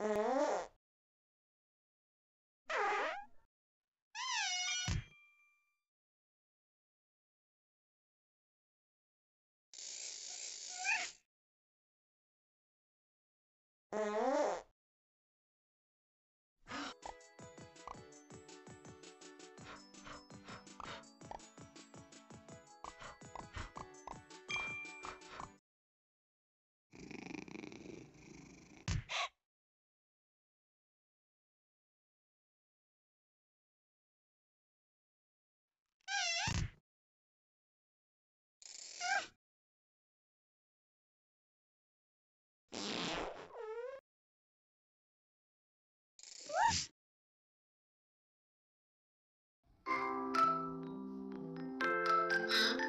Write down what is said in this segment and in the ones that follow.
嗯。Mm-hmm.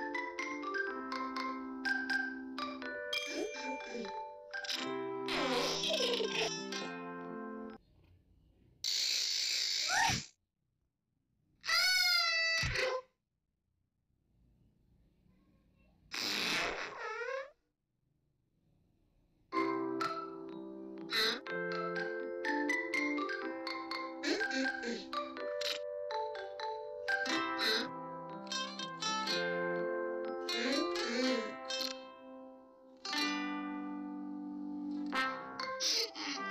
Yeah.